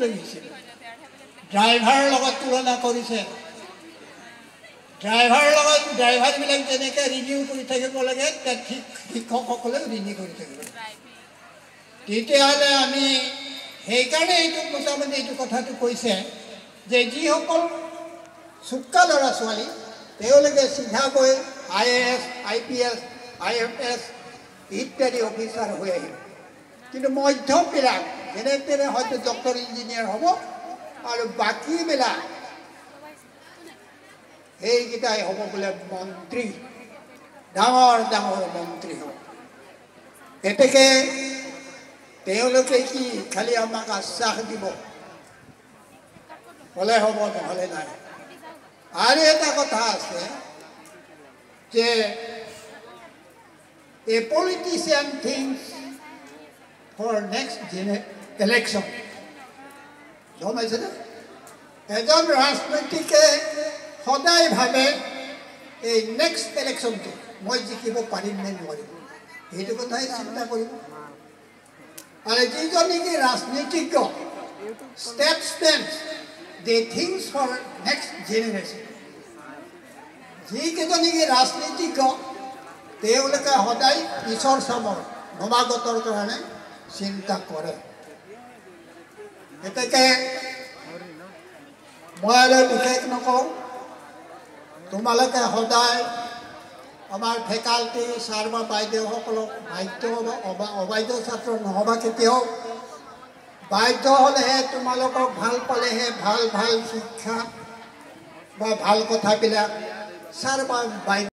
গৈছিল ড্ৰাইভাৰৰ লগত তুলনা কৰিছে। ড্ৰাইভাৰৰ লগত ড্ৰাইভাৰবিলাক যেনেকৈ ৰিনিউ কৰি থাকিব লাগে শিক্ষকসকলেও ৰিনিউ কৰি থাকিব তেতিয়াহ'লে আমি সেইকাৰণে এইটো মোটামুটি এইটো কথাটো কৈছে যে যিসকল চোকা ল'ৰা ছোৱালী তেওঁলোকে চিধাকৈ I A S I P S I F S ইত্যাদি অফিচাৰ হৈ আহিব। কিন্তু মধ্যমবিলাক যেনে তেনে হয়তো ডক্টৰ ইঞ্জিনিয়াৰ হ'ব আৰু বাকীবিলাক সেইকেইটাই হ'ব বোলে মন্ত্ৰী ডাঙৰ ডাঙৰ মন্ত্ৰী হ'ব। তেওঁলোকে কি খালি আমাক আশ্বাস দিব? হ'লে হ'ব নহ'লে নাই। আৰু এটা কথা আছে যে a politician thinks for next জেনে ইলেকশ্যন গম পাইছেনে এজন ৰাজনৈতিকে সদায় ভাবে এই নেক্সট ইলেকশ্যনটো মই জিকিব পাৰিম নে নোৱাৰিম সেইটো কথাই চিন্তা কৰিব আৰু যিজন নেকি ৰাজনীতিজ্ঞ statesman they thinks for next generation যিকেইজন নেকি ৰাজনীতিজ্ঞ তেওঁলোকে সদায় পিছৰ চামৰ নৱাগতৰ কাৰণে চিন্তা কৰে গতিকে আৰু বিশেষ নকওঁ তোমালোকে সদায় আমাৰ ফেকাল্টি ছাৰ বা বাইদেউসকলক বাধ্য অবাধ্য ছাত্ৰ নহ'বা কেতিয়াও বাধ্য হ'লেহে তোমালোকক ভাল পালেহে ভাল ভাল শিক্ষা বা ভাল কথাবিলাক ছাৰ বা বাইদেউ